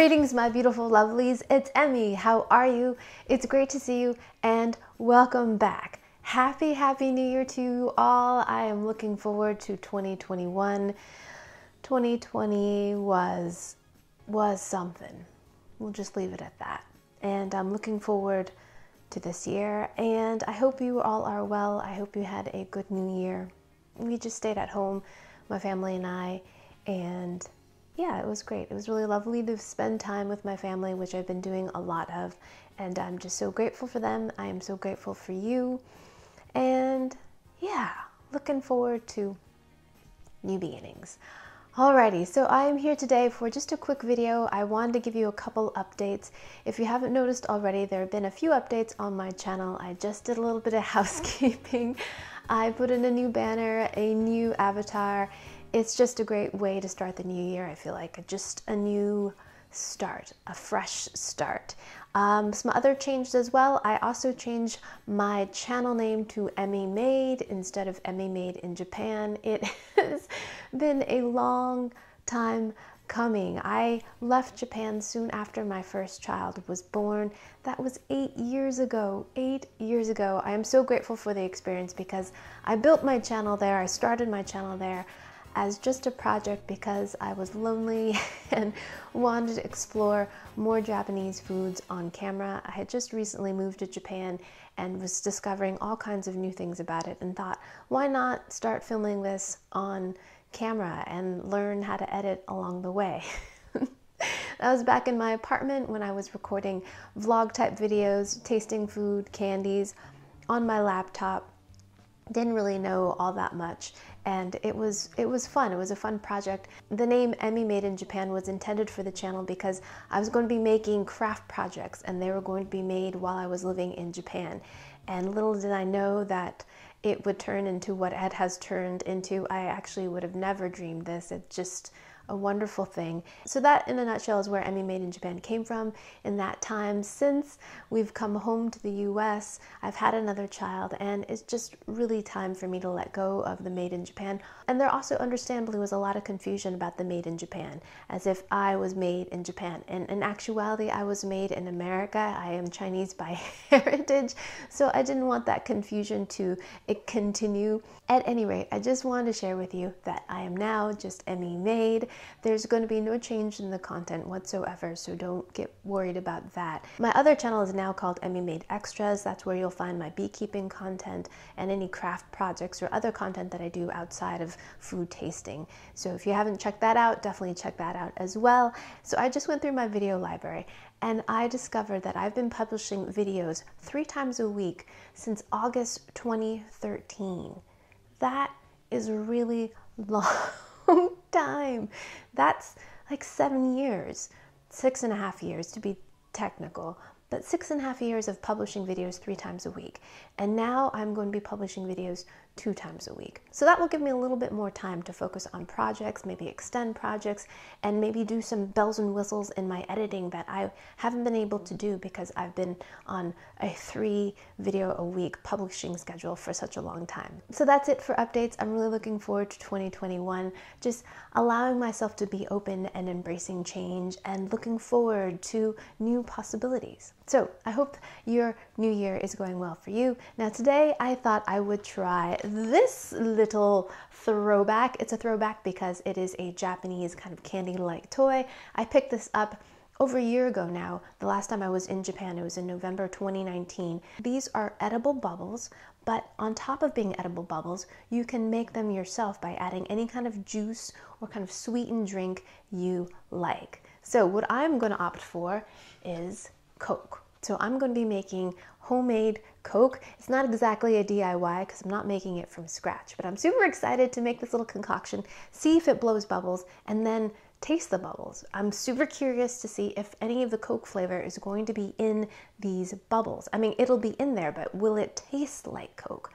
Greetings, my beautiful lovelies. It's Emmy. How are you? It's great to see you and welcome back. Happy, happy new year to you all. I am looking forward to 2021. 2020 was was something. We'll just leave it at that. And I'm looking forward to this year and I hope you all are well. I hope you had a good new year. We just stayed at home, my family and I, and yeah, it was great. It was really lovely to spend time with my family, which I've been doing a lot of. And I'm just so grateful for them. I am so grateful for you. And yeah, looking forward to new beginnings. Alrighty, so I am here today for just a quick video. I wanted to give you a couple updates. If you haven't noticed already, there have been a few updates on my channel. I just did a little bit of housekeeping. I put in a new banner, a new avatar, it's just a great way to start the new year. I feel like just a new start, a fresh start. Um, some other changes as well. I also changed my channel name to Emmy Made instead of Emmy Made in Japan. It has been a long time coming. I left Japan soon after my first child was born. That was eight years ago. Eight years ago. I am so grateful for the experience because I built my channel there. I started my channel there as just a project because I was lonely and wanted to explore more Japanese foods on camera. I had just recently moved to Japan and was discovering all kinds of new things about it and thought, why not start filming this on camera and learn how to edit along the way? that was back in my apartment when I was recording vlog type videos, tasting food, candies on my laptop didn't really know all that much and it was it was fun. It was a fun project. The name emmy made in japan was intended for the channel because i was going to be making craft projects and they were going to be made while i was living in japan. And little did i know that it would turn into what it has turned into. I actually would have never dreamed this. It just a wonderful thing. So that in a nutshell is where Emmy Made in Japan came from. In that time since we've come home to the US, I've had another child and it's just really time for me to let go of the Made in Japan. And there also understandably was a lot of confusion about the Made in Japan, as if I was made in Japan. And in actuality, I was made in America. I am Chinese by heritage, so I didn't want that confusion to eh, continue. At any rate, I just wanted to share with you that I am now just Emmy Made. There's going to be no change in the content whatsoever, so don't get worried about that. My other channel is now called Emmy Made Extras. That's where you'll find my beekeeping content and any craft projects or other content that I do outside of food tasting. So if you haven't checked that out, definitely check that out as well. So I just went through my video library and I discovered that I've been publishing videos three times a week since August 2013. That is really long long time. That's like seven years, six and a half years to be technical, but six and a half years of publishing videos three times a week. And now I'm going to be publishing videos two times a week. So that will give me a little bit more time to focus on projects, maybe extend projects, and maybe do some bells and whistles in my editing that I haven't been able to do because I've been on a three video a week publishing schedule for such a long time. So that's it for updates. I'm really looking forward to 2021, just allowing myself to be open and embracing change and looking forward to new possibilities. So I hope your new year is going well for you. Now, today I thought I would try this little throwback. It's a throwback because it is a Japanese kind of candy like toy. I picked this up over a year ago now. The last time I was in Japan, it was in November 2019. These are edible bubbles, but on top of being edible bubbles, you can make them yourself by adding any kind of juice or kind of sweetened drink you like. So, what I'm going to opt for is Coke. So I'm going to be making homemade Coke. It's not exactly a DIY because I'm not making it from scratch, but I'm super excited to make this little concoction, see if it blows bubbles, and then taste the bubbles. I'm super curious to see if any of the Coke flavor is going to be in these bubbles. I mean, it'll be in there, but will it taste like Coke?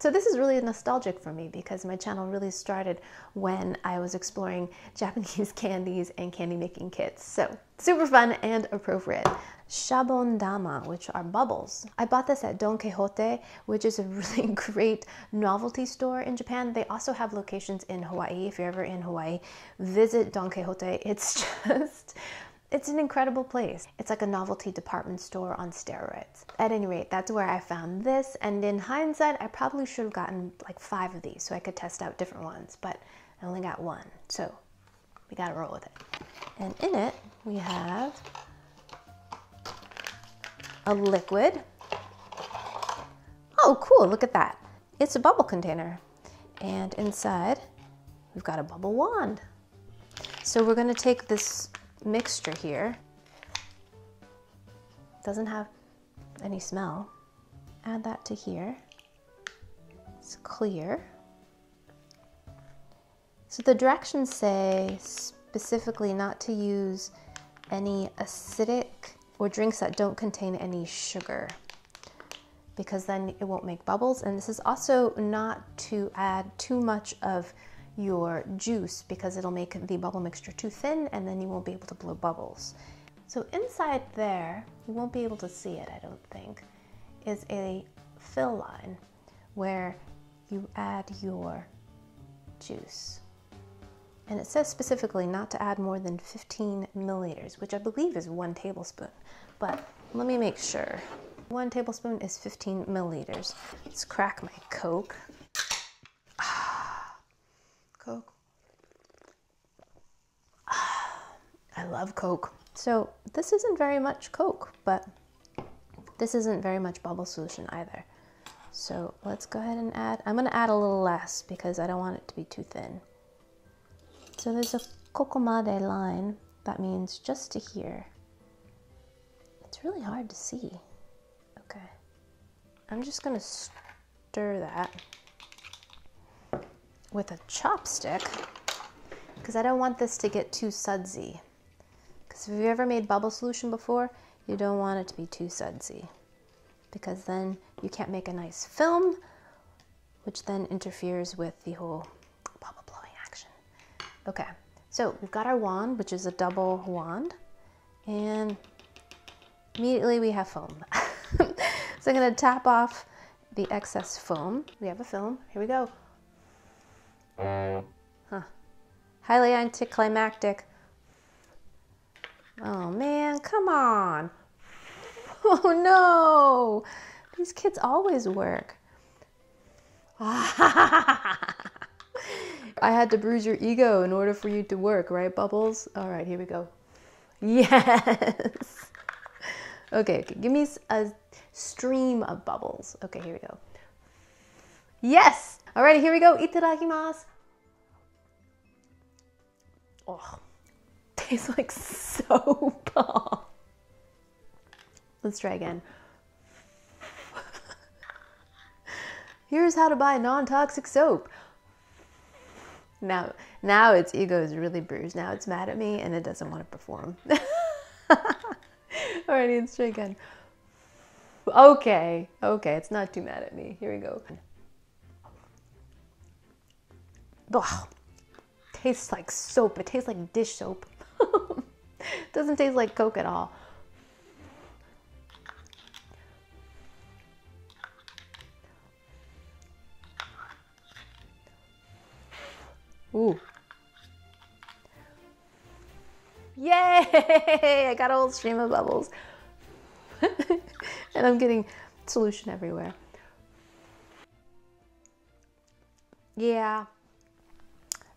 So this is really nostalgic for me because my channel really started when I was exploring Japanese candies and candy making kits. So super fun and appropriate. Shabondama, which are bubbles. I bought this at Don Quijote, which is a really great novelty store in Japan. They also have locations in Hawaii. If you're ever in Hawaii, visit Don Quijote. It's just it's an incredible place. It's like a novelty department store on steroids. At any rate, that's where I found this. And in hindsight, I probably should have gotten like five of these so I could test out different ones, but I only got one. So we gotta roll with it. And in it, we have a liquid. Oh, cool, look at that. It's a bubble container. And inside, we've got a bubble wand. So we're gonna take this mixture here. Doesn't have any smell. Add that to here. It's clear. So the directions say specifically not to use any acidic or drinks that don't contain any sugar because then it won't make bubbles. And this is also not to add too much of your juice because it'll make the bubble mixture too thin and then you won't be able to blow bubbles. So inside there, you won't be able to see it, I don't think, is a fill line where you add your juice. And it says specifically not to add more than 15 milliliters, which I believe is one tablespoon. But let me make sure. One tablespoon is 15 milliliters. Let's crack my Coke. Coke. I love Coke. So this isn't very much Coke, but this isn't very much bubble solution either. So let's go ahead and add, I'm gonna add a little less because I don't want it to be too thin. So there's a kokomade line, that means just to here. It's really hard to see. Okay. I'm just gonna stir that with a chopstick because I don't want this to get too sudsy. Because if you've ever made bubble solution before, you don't want it to be too sudsy because then you can't make a nice film, which then interferes with the whole. Okay, so we've got our wand, which is a double wand, and immediately we have foam. so I'm gonna tap off the excess foam. We have a film, here we go. Huh. Highly anticlimactic. Oh man, come on. Oh no. These kids always work. I had to bruise your ego in order for you to work, right, Bubbles? All right, here we go. Yes. Okay, okay, give me a stream of bubbles. Okay, here we go. Yes! Alrighty, here we go. Itadakimasu. Oh, tastes like soap. Let's try again. Here's how to buy non-toxic soap. Now, now its ego is really bruised. Now it's mad at me and it doesn't want to perform. Alrighty, let's try again. Okay, okay, it's not too mad at me. Here we go. Ugh, tastes like soap. It tastes like dish soap. Doesn't taste like Coke at all. Ooh. Yay! I got a whole stream of bubbles. and I'm getting solution everywhere. Yeah.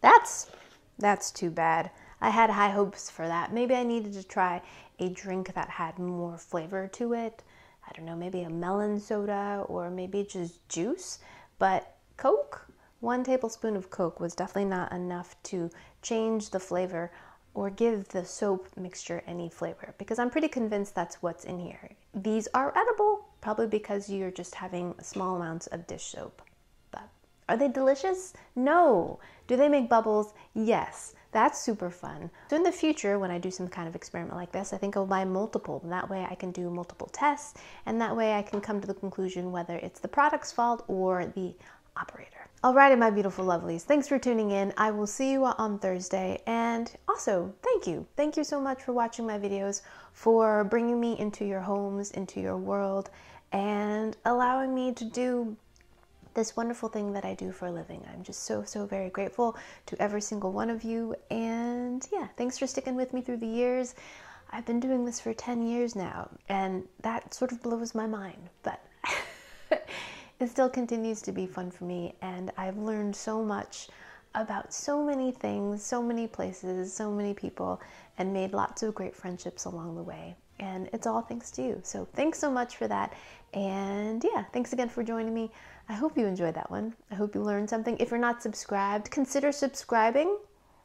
That's that's too bad. I had high hopes for that. Maybe I needed to try a drink that had more flavor to it. I don't know, maybe a melon soda or maybe just juice. But Coke, one tablespoon of Coke was definitely not enough to change the flavor or give the soap mixture any flavor because I'm pretty convinced that's what's in here. These are edible, probably because you're just having small amounts of dish soap. But are they delicious? No. Do they make bubbles? Yes. That's super fun. So in the future, when I do some kind of experiment like this, I think I'll buy multiple. That way I can do multiple tests, and that way I can come to the conclusion whether it's the product's fault or the operator. Alrighty, my beautiful lovelies. Thanks for tuning in. I will see you on Thursday. And also, thank you. Thank you so much for watching my videos, for bringing me into your homes, into your world, and allowing me to do this wonderful thing that I do for a living. I'm just so, so very grateful to every single one of you. And yeah, thanks for sticking with me through the years. I've been doing this for 10 years now, and that sort of blows my mind, but it still continues to be fun for me, and I've learned so much about so many things, so many places, so many people, and made lots of great friendships along the way. And it's all thanks to you. So thanks so much for that. And yeah, thanks again for joining me. I hope you enjoyed that one. I hope you learned something. If you're not subscribed, consider subscribing.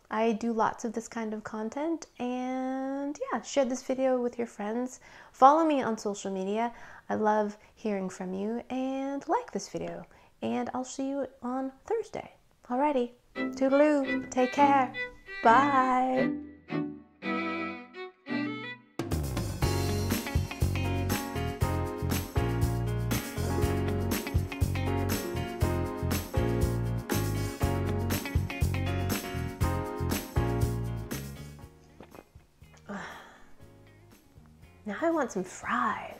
I do lots of this kind of content. And yeah, share this video with your friends. Follow me on social media. I love hearing from you. And like this video. And I'll see you on Thursday. Alrighty. Toodaloo. Take care. Bye. Now I want some fries.